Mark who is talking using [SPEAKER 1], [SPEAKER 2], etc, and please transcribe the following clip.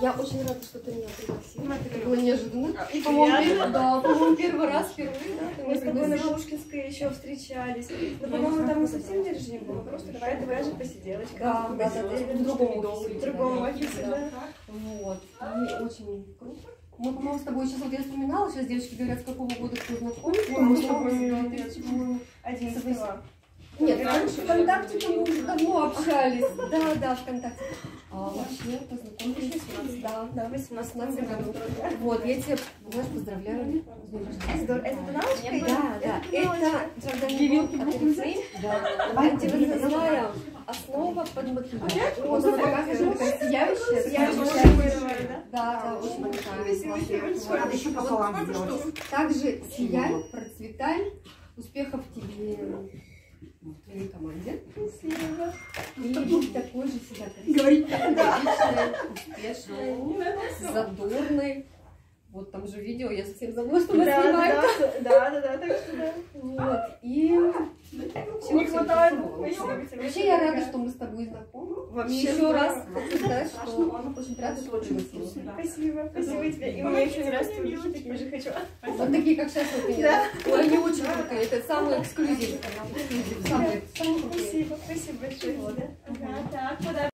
[SPEAKER 1] Я очень рада, что ты меня пригласила.
[SPEAKER 2] Это
[SPEAKER 1] было неожиданно.
[SPEAKER 2] И
[SPEAKER 1] По-моему, да, по-моему, первый раз, впервые, да, ты
[SPEAKER 2] Мы с тобой на
[SPEAKER 1] пригласила.
[SPEAKER 2] Пушкинской еще встречались. Но, по-моему, там не совсем рождения было, просто давай давай же посиделочка.
[SPEAKER 1] Да, да, да, в другом офисе.
[SPEAKER 2] В другом офисе.
[SPEAKER 1] Вот. И очень круто. Мы, по-моему, с тобой сейчас вот я вспоминала, сейчас девочки говорят, с какого года кто знакомы.
[SPEAKER 2] Ой, мы с тобой
[SPEAKER 1] с
[SPEAKER 2] не
[SPEAKER 1] 2000, по-моему.
[SPEAKER 2] Одиннадцатого.
[SPEAKER 1] Нет,
[SPEAKER 2] Раньше
[SPEAKER 1] ВКонтакте
[SPEAKER 2] уже
[SPEAKER 1] мы уже давно общались. Да, да, ВКонтакте. А вообще познакомились у нас, да, да, в 18 году. Вот, я тебя, знаешь, поздравляю.
[SPEAKER 2] Здорово. Это тоналочка?
[SPEAKER 1] Да, да, это Джордан Oriflame. Да, антивозрастная основа под макияж. Скажем, такая сияющая.
[SPEAKER 2] Я
[SPEAKER 1] сияющая.
[SPEAKER 2] да?
[SPEAKER 1] Очень
[SPEAKER 2] тебе
[SPEAKER 1] большая.
[SPEAKER 3] Надо еще сделать.
[SPEAKER 1] Также сияй, процветай, успехов тебе команде.
[SPEAKER 2] Спасибо.
[SPEAKER 1] И будь такой же всегда
[SPEAKER 3] Говорить
[SPEAKER 1] красивой, успешной, задорной. Вот там же видео, я совсем забыла, что мы
[SPEAKER 2] Да,
[SPEAKER 1] снимаем.
[SPEAKER 2] да, да, да, так что да.
[SPEAKER 1] Вот, и
[SPEAKER 2] Не хватает.
[SPEAKER 1] Вообще я рада, что мы с тобой знакомы.
[SPEAKER 2] Вообще
[SPEAKER 1] И еще раз хочу сказать, что очень рада, что ты пригласила.
[SPEAKER 2] Спасибо, спасибо тебе. И мне очень нравится, что такими же хочу.
[SPEAKER 1] Вот такие, как сейчас, вот. Ой, они очень крутые. Это самый эксклюзив.
[SPEAKER 2] Спасибо, спасибо большое. Ага, так, куда